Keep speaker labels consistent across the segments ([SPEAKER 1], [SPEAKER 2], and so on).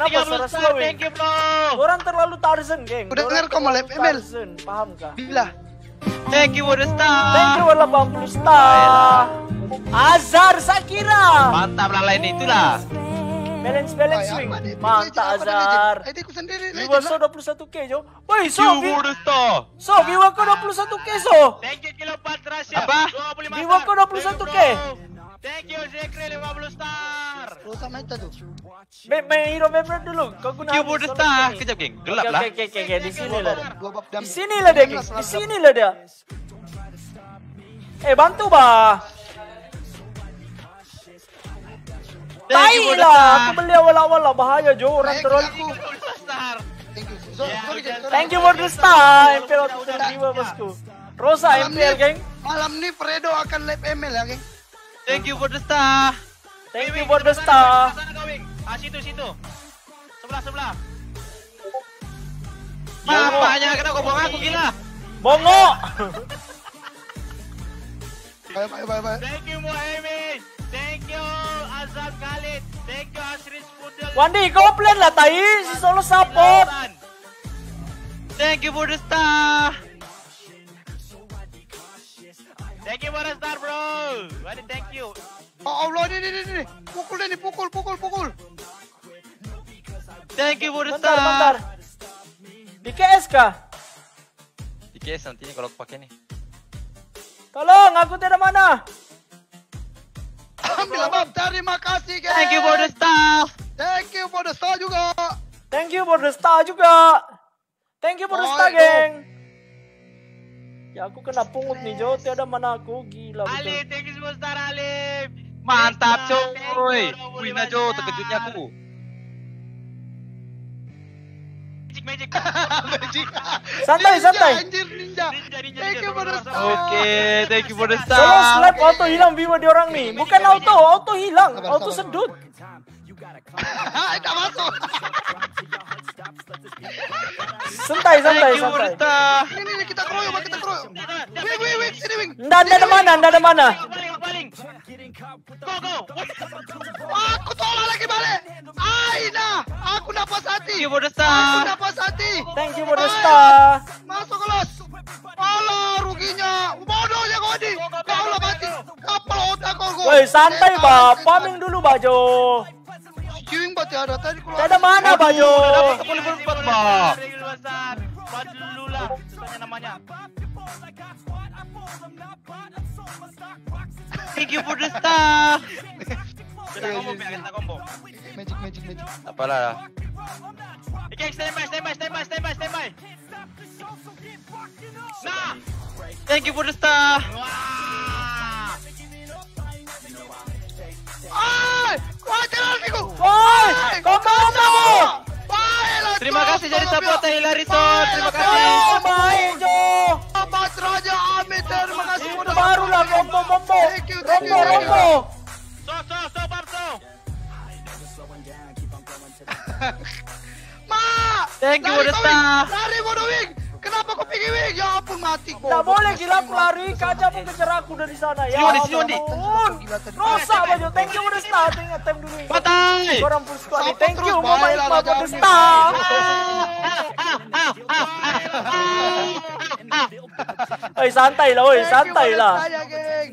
[SPEAKER 1] Kenapa
[SPEAKER 2] 30
[SPEAKER 1] suara slow,
[SPEAKER 2] thank you bro.
[SPEAKER 1] Orang terlalu Tarzan, geng.
[SPEAKER 3] Udah dengar kau mau live ML?
[SPEAKER 1] Tarzan, paham kah?
[SPEAKER 3] Bila.
[SPEAKER 2] Thank you for the star.
[SPEAKER 1] Thank you 80 star. Azhar Sakira.
[SPEAKER 2] Mantap lah lain itulah.
[SPEAKER 1] Balance balance
[SPEAKER 3] Ay,
[SPEAKER 1] swing. Mantap Azhar.
[SPEAKER 3] legend? ID ku sendiri. legend
[SPEAKER 1] Viewer
[SPEAKER 3] lah.
[SPEAKER 1] so 21k jo. Woi, so
[SPEAKER 2] Thank you
[SPEAKER 1] vi-
[SPEAKER 2] for the star.
[SPEAKER 1] so viewer ko 21k so.
[SPEAKER 2] Thank you Kilo Patrasya. Apa? 25
[SPEAKER 1] Di Wako
[SPEAKER 2] star.
[SPEAKER 1] 21K.
[SPEAKER 2] Thank you, Zekri 50 star.
[SPEAKER 3] Terus sama itu tuh.
[SPEAKER 1] Main, main hero favorite dulu. Kau guna
[SPEAKER 2] Thank you for the star. Kejap geng, gelap lah.
[SPEAKER 1] Oke oke oke di sini lah. Di sini lah dia. geng. Di sini lah dia. Eh bantu bah.
[SPEAKER 2] Thank you
[SPEAKER 1] Tai
[SPEAKER 2] for the
[SPEAKER 1] lah. Aku beli awal-awal lah bahaya jo orang
[SPEAKER 3] Baik,
[SPEAKER 1] troll.
[SPEAKER 3] aku.
[SPEAKER 2] 25 star.
[SPEAKER 3] Thank you.
[SPEAKER 2] Ya,
[SPEAKER 1] for the star. MPL waktu jiwa bosku. Rosa MPL geng.
[SPEAKER 3] Malam nih Fredo akan live ML ya, geng.
[SPEAKER 2] Thank you for the star.
[SPEAKER 1] Thank
[SPEAKER 2] Wing,
[SPEAKER 1] you for the star.
[SPEAKER 2] sana, sebelah sana kau, Wing. Ah situ situ. Sebelah sebelah. Bapaknya kenapa kau buang aku gila?
[SPEAKER 1] Bongo.
[SPEAKER 3] Bye, bye, bye, bye.
[SPEAKER 2] Thank you Muhammad. Thank you Azam Khalid. Thank you Asrin Spudel.
[SPEAKER 1] Wandi kau plan lah tai. Si solo support.
[SPEAKER 2] Thank you for the star. Thank you for the star bro. Wadi thank you.
[SPEAKER 3] Oh Allah, ini, ini, ini. Pukul ini, pukul, pukul, pukul.
[SPEAKER 2] Thank you for the
[SPEAKER 1] Bentar
[SPEAKER 2] star.
[SPEAKER 1] bentar. Di KS kah?
[SPEAKER 2] Di nanti ini kalau aku pakai nih.
[SPEAKER 1] Tolong, aku tidak mana.
[SPEAKER 3] Ambil bab. Terima kasih, geng.
[SPEAKER 2] Thank you for the star.
[SPEAKER 3] Thank you for the star juga.
[SPEAKER 1] Thank you for the star juga. Thank you for the
[SPEAKER 3] Oh,
[SPEAKER 1] star, geng. Ya aku kena pungut nih Jo, tiada mana aku gila
[SPEAKER 2] Ali,
[SPEAKER 1] betul.
[SPEAKER 2] thank you for star Ali. Mantap coy. Wina Jo, terkejutnya aku. Magic magic.
[SPEAKER 3] Magic.
[SPEAKER 1] Santai,
[SPEAKER 3] Ninja,
[SPEAKER 1] santai.
[SPEAKER 3] Anjir ninja.
[SPEAKER 2] Ninja, ninja,
[SPEAKER 3] Thank
[SPEAKER 2] ninja,
[SPEAKER 3] you for the star.
[SPEAKER 2] Oke, thank you for the
[SPEAKER 1] Solo
[SPEAKER 2] star.
[SPEAKER 1] slap auto hilang viewer di orang nih. Bukan auto, auto hilang,
[SPEAKER 3] Sabar,
[SPEAKER 1] auto
[SPEAKER 3] sabar.
[SPEAKER 1] sedut.
[SPEAKER 3] Tidak masuk.
[SPEAKER 1] Santai, santai,
[SPEAKER 2] Thank you for the
[SPEAKER 1] santai.
[SPEAKER 2] star.
[SPEAKER 3] Kita keroyok, kita keroyok. Wing, wing, wing, sini wing.
[SPEAKER 1] Nggak nggak ada mana, nggak ada mana.
[SPEAKER 2] Go, go.
[SPEAKER 3] Aku tolak lagi balik. Aina, aku dapat hati.
[SPEAKER 2] Thank you for the
[SPEAKER 3] Aku
[SPEAKER 2] star.
[SPEAKER 3] dapat hati.
[SPEAKER 1] Thank you star.
[SPEAKER 3] Masuk kelas. Alah ruginya. Bodohnya kau di. Kau lah mati. Kapal otak kau. kau.
[SPEAKER 1] Woi, santai bah,
[SPEAKER 3] kalah.
[SPEAKER 1] paming dulu Bajo.
[SPEAKER 3] Kiwing berarti ada tadi keluar.
[SPEAKER 1] Nggak ada mana Bajo.
[SPEAKER 2] Dapat aku level 4, Pak. Buat dulu lah, susahnya namanya. Thank you for the star. Kita combo, kita combo.
[SPEAKER 3] Magic, magic, magic.
[SPEAKER 2] Apalah. Oke, stand by, stand by, stand by, stand by, stand by. Nah. Thank you for the star. Wah.
[SPEAKER 3] Wah jalan kau.
[SPEAKER 1] Woi, combo.
[SPEAKER 2] Terima kasih jadi
[SPEAKER 3] tolong,
[SPEAKER 2] support
[SPEAKER 3] Pia.
[SPEAKER 2] Hilarison. Terima kasih.
[SPEAKER 1] Baik Jo.
[SPEAKER 3] Mas Raja Amit terima kasih
[SPEAKER 1] Itu
[SPEAKER 3] sudah
[SPEAKER 1] baru lah combo.
[SPEAKER 3] Thank you, thank you.
[SPEAKER 2] So, so, so, Bab, so.
[SPEAKER 3] Ma.
[SPEAKER 2] Thank you
[SPEAKER 3] lari
[SPEAKER 2] for the
[SPEAKER 3] kau,
[SPEAKER 2] star.
[SPEAKER 3] Wing. Lari bodoh pergi wing? Ya ampun mati kau.
[SPEAKER 1] Nggak boleh gila aku lari, kaca pun kejar aku dari sana. Ya
[SPEAKER 2] Sini, sini, Wandi.
[SPEAKER 1] ampun.
[SPEAKER 3] Gila tadi.
[SPEAKER 1] Rosa Bajo, thank you for the star. Tengok time dulu.
[SPEAKER 2] Batai.
[SPEAKER 1] Orang full squad nih.
[SPEAKER 3] Support
[SPEAKER 1] Thank you,
[SPEAKER 3] baik
[SPEAKER 1] Mama
[SPEAKER 3] lah,
[SPEAKER 1] Iqbal for the
[SPEAKER 3] jangan
[SPEAKER 1] star. Oi, santai lah, oi, santai lah.
[SPEAKER 3] Geng.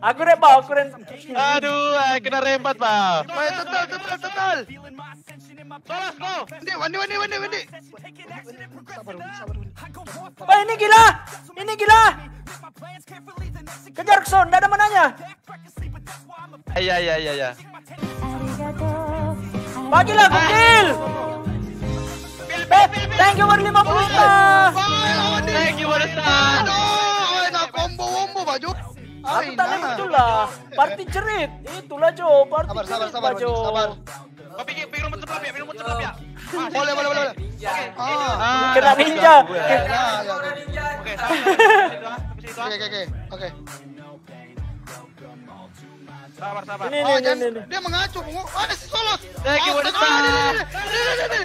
[SPEAKER 1] Aku rep, Bang, aku rep.
[SPEAKER 2] Aduh, ay, kena rembat, Bab.
[SPEAKER 3] Baik total total total.
[SPEAKER 2] Solas, go.
[SPEAKER 3] Wandi Wandi Wandi Wandi. Sabar Wandi sabar Wandi.
[SPEAKER 1] Wah, ini gila. Ini gila. Kejar Son, nggak ada mananya.
[SPEAKER 2] Iya, iya, iya, iya.
[SPEAKER 1] Bagilah. Eh, thank you for 50 star.
[SPEAKER 2] Thank you for the star.
[SPEAKER 3] Aduh, enak combo combo baju.
[SPEAKER 1] Aku tak boleh itulah. Party cerit. Itulah Jo, party
[SPEAKER 3] Sabar sabar
[SPEAKER 1] cerit
[SPEAKER 3] sabar sabar.
[SPEAKER 2] Pikir, pikir rumput sebelah, Pia, pikir rumput sebelah, Pia.
[SPEAKER 3] Boleh boleh boleh. Ah,
[SPEAKER 1] Kena ninja.
[SPEAKER 3] ya, oke.
[SPEAKER 2] Oke, itu,
[SPEAKER 3] Oke oke oke. Oke.
[SPEAKER 2] Sabar, sabar.
[SPEAKER 1] Ini,
[SPEAKER 3] Oh,
[SPEAKER 1] ini, ini, ini.
[SPEAKER 3] dia mengacu. Oh, ada si Solos. Oh, ini, ini.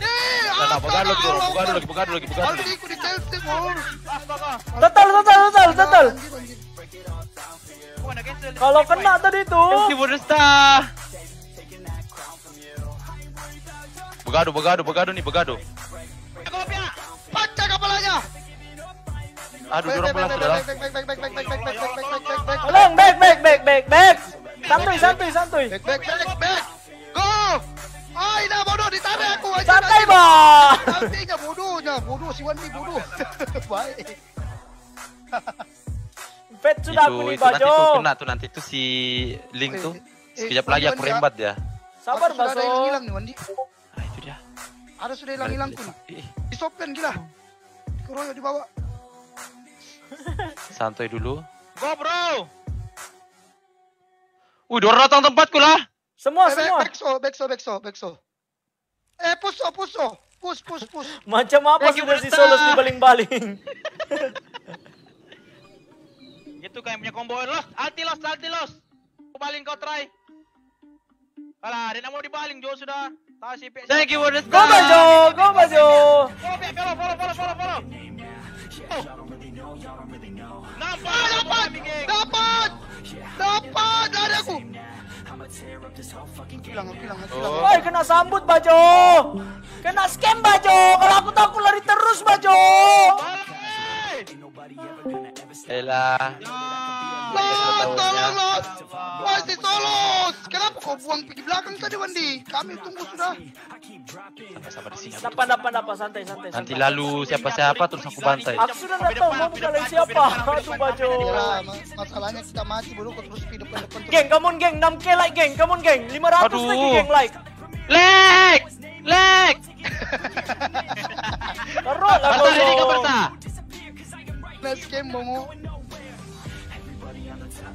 [SPEAKER 3] Eh,
[SPEAKER 2] bukan lagi,
[SPEAKER 3] astaga,
[SPEAKER 2] bukan lagi, bukan lagi, bukan
[SPEAKER 3] Kalau
[SPEAKER 2] lagi.
[SPEAKER 1] Total, total, total, total.
[SPEAKER 2] Oh,
[SPEAKER 1] kena tadi tuh.
[SPEAKER 2] Thank you
[SPEAKER 4] begadu begadu begadu nih,
[SPEAKER 2] begadu
[SPEAKER 3] pecah kepalanya.
[SPEAKER 4] Aduh, dorong pelan sudah.
[SPEAKER 3] Ulang, back, back, back, back, back.
[SPEAKER 1] Santuy, santuy, santuy.
[SPEAKER 3] Back, back, back, back. Bodoh ditarik aku aja.
[SPEAKER 1] Santai, Bang.
[SPEAKER 3] Nantinya bodohnya, bodoh si Wandi bodoh. Baik.
[SPEAKER 1] Bet sudah aku nih, Bajo.
[SPEAKER 4] Itu kena tuh nanti tuh si Link tuh. Sekejap lagi aku rembat ya.
[SPEAKER 1] Sabar,
[SPEAKER 3] Baso. Ada hilang nih, Wandi. Ada sudah hilang-hilang tuh.
[SPEAKER 4] Eh,
[SPEAKER 3] Disopin gila. Keroyok di bawah.
[SPEAKER 4] santai dulu.
[SPEAKER 2] Go bro.
[SPEAKER 4] Wih, dorong datang tempatku lah.
[SPEAKER 1] Semua,
[SPEAKER 3] Eh,
[SPEAKER 1] semua.
[SPEAKER 3] backso, backso, backso, backso. Eh, puso, puso. Push, push, push.
[SPEAKER 1] Macam apa
[SPEAKER 2] you,
[SPEAKER 1] sudah si. Solos dibaling-baling.
[SPEAKER 2] Itu kayak punya combo los, alti los, alti los. Kau baling kau try. Alah, dia nak mau dibaling Jo sudah.
[SPEAKER 4] Thank you for the
[SPEAKER 1] Go, Bajo. Go, Bajo.
[SPEAKER 2] Follow follow, follow, follow, follow, follow. Nampak,
[SPEAKER 3] dapat! Dapat! Dapat! Hilang, hilang, aku hilang.
[SPEAKER 4] Oh.
[SPEAKER 1] Woi, kena sambut, Bajo. Kena scam, Bajo. Kalau aku tahu aku lari terus, Bajo.
[SPEAKER 4] Elah.
[SPEAKER 3] Los, tolong Los! Masih Solos! Kenapa kau buang pergi belakang tadi, Wandi? Kami tunggu sudah.
[SPEAKER 4] Sabar-sabar di sini.
[SPEAKER 1] Dapat, dapat, dapat. Santai, santai.
[SPEAKER 4] Nanti
[SPEAKER 1] santai.
[SPEAKER 4] lalu siapa-siapa terus aku bantai.
[SPEAKER 1] Aku sudah tak tahu mau kalian siapa. Aduh, Bajo.
[SPEAKER 3] Ya, ma- masalahnya kita mati, baru kau terus di depan-depan terus.
[SPEAKER 1] Geng, come on, geng. 6K like, geng. Come on, geng. 500
[SPEAKER 4] Aduh.
[SPEAKER 1] lagi, geng, like.
[SPEAKER 4] Leg! Leg!
[SPEAKER 1] Taruh lah,
[SPEAKER 4] ke
[SPEAKER 1] Bajo.
[SPEAKER 4] Barca?
[SPEAKER 3] Nah, scam,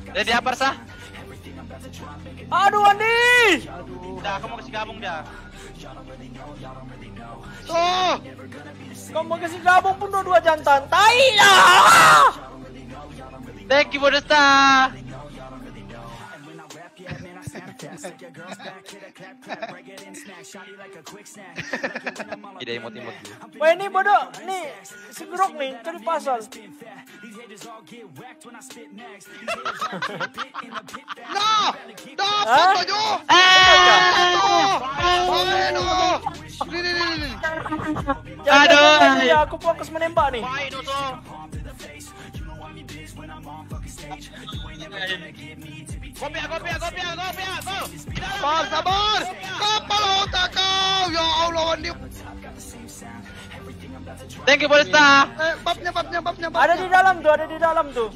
[SPEAKER 3] bongo.
[SPEAKER 4] Ready apa Barca?
[SPEAKER 1] Aduh, Andi.
[SPEAKER 2] Dah, kamu kasih gabung dah.
[SPEAKER 3] So,
[SPEAKER 1] Kau mau kasih gabung pun dua-dua jantan. Tai lah.
[SPEAKER 4] Thank you for the star. Tidak emot-emot.
[SPEAKER 1] Wah ini bodoh, nih segerok nih, cari pasal.
[SPEAKER 3] no, no, foto
[SPEAKER 1] yo.
[SPEAKER 4] Aduh,
[SPEAKER 1] aku fokus menembak nih
[SPEAKER 2] when I'm on
[SPEAKER 3] fucking stage. You ain't never Ya Allah.
[SPEAKER 4] Thank you, Polista.
[SPEAKER 3] Eh, babnya, babnya, babnya, babnya.
[SPEAKER 1] Ada di dalam tuh, ada di dalam tuh.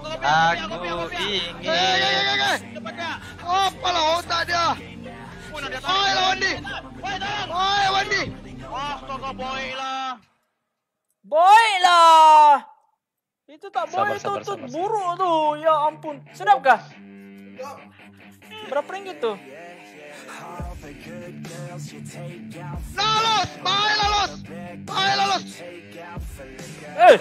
[SPEAKER 4] Aku ingin.
[SPEAKER 3] Eh, eh, eh, eh otak dia. Oi, Wandi. Oi, Wandi.
[SPEAKER 2] Ah, boy lah.
[SPEAKER 1] Boy lah. Itu tak
[SPEAKER 4] sabar,
[SPEAKER 1] boleh
[SPEAKER 4] sabar, itu,
[SPEAKER 1] buruk tuh. Ya ampun. Sedapkah? Berapa ringgit tuh?
[SPEAKER 3] Lolos, bye lolos, bye lolos.
[SPEAKER 1] Eh,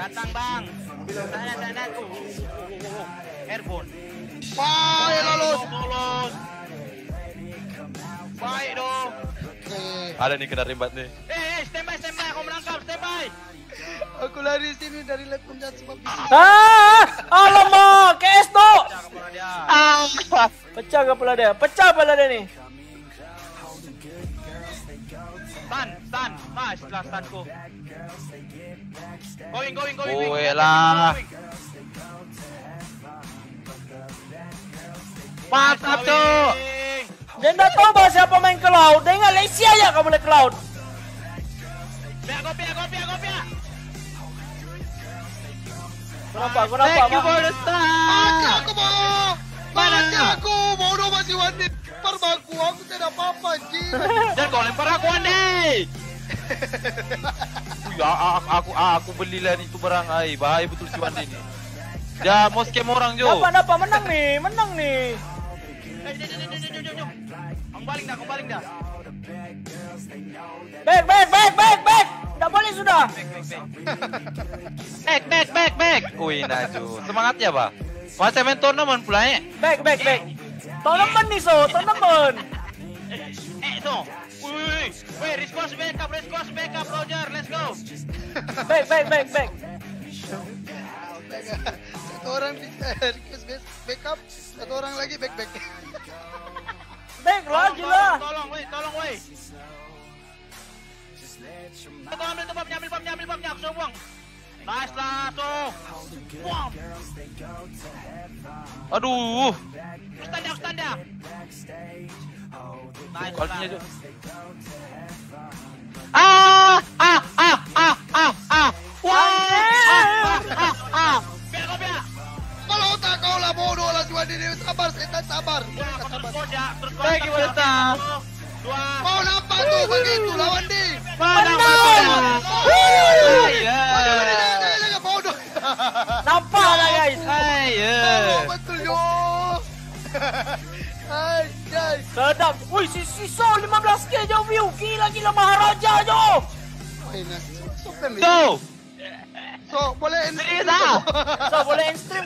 [SPEAKER 2] Datang bang. Sana, sana, tuh. Airborne oh, oh. Airphone.
[SPEAKER 3] Baiklah, los.
[SPEAKER 2] Bolos. Baik dong.
[SPEAKER 4] Ada nih kena rimbat nih.
[SPEAKER 2] Eh, eh, stand by, stand by. Aku menangkap, stand by.
[SPEAKER 3] Aku lari sini dari lab penjahat sebab
[SPEAKER 1] Ah, alamak, KS tuh.
[SPEAKER 2] Pecah kepala dia.
[SPEAKER 4] Ah.
[SPEAKER 1] Pecah kepala dia, pecah kepala dia nih.
[SPEAKER 2] Stun, stun. Nah, setelah stunku. Going, going, going.
[SPEAKER 4] Oh, elah.
[SPEAKER 2] Going.
[SPEAKER 4] Mantap tuh.
[SPEAKER 1] Dan dah tahu bahasa pemain cloud. Dengan Lesia ya kamu
[SPEAKER 2] lihat cloud. Pihak kopi, pihak kopi, kopi.
[SPEAKER 1] Kenapa? Kenapa?
[SPEAKER 4] Thank you for the
[SPEAKER 3] Mati aku mau. Mati aku mau dong masih wanita, Perbaku aku tidak apa-apa anjing.
[SPEAKER 4] Jangan kau lempar aku Andi. ya aku, aku aku belilah itu barang ai. Bahaya betul si Wandi ini. Ya mau orang jo.
[SPEAKER 1] Dapat dapat menang nih, menang nih.
[SPEAKER 2] Eh, baling dah, baling dah.
[SPEAKER 1] Back, back, back, back, back. Tidak boleh sudah.
[SPEAKER 4] Back, back, back, back. Wih, Naju. Semangat ya, Pak. Masa main tournament pula eh.
[SPEAKER 1] Back, back, back. Tournament nih, so. Tournament.
[SPEAKER 2] Eh, tu. Wih, wih, wih. Wih, response backup, response backup, Roger. Let's go.
[SPEAKER 1] Back, back, back, back.
[SPEAKER 3] Satu orang request best backup, satu orang lagi back back.
[SPEAKER 1] Back lagi lah.
[SPEAKER 2] Tolong, woi, tolong, woi. Tolong ambil itu babnya, ambil babnya, ambil babnya, aku suruh buang. Nice lah, tuh. Buang.
[SPEAKER 4] Aduh.
[SPEAKER 2] Stand up, stand up. Nice
[SPEAKER 3] lah. Bodoh lah cuma diri sabar setan sabar.
[SPEAKER 2] Buang,
[SPEAKER 3] Mereka
[SPEAKER 2] aku
[SPEAKER 3] sabar.
[SPEAKER 2] terus ya, terus kau.
[SPEAKER 4] Baik, gimana, Tam?
[SPEAKER 2] Dua.
[SPEAKER 3] Kau nampak tuh begitu lawan di.
[SPEAKER 4] Mana
[SPEAKER 3] Jangan
[SPEAKER 4] Saya.
[SPEAKER 3] jangan jangan bodoh.
[SPEAKER 1] Nampak lah guys.
[SPEAKER 3] Oh,
[SPEAKER 4] Saya.
[SPEAKER 3] betul yo. Hai guys.
[SPEAKER 1] Sedap. Wih, si Siso 15k je view. Gila-gila Maharaja je.
[SPEAKER 3] Wait, nas. So, pemi.
[SPEAKER 4] Go.
[SPEAKER 3] So, boleh
[SPEAKER 4] Serius ah?
[SPEAKER 1] So, boleh insta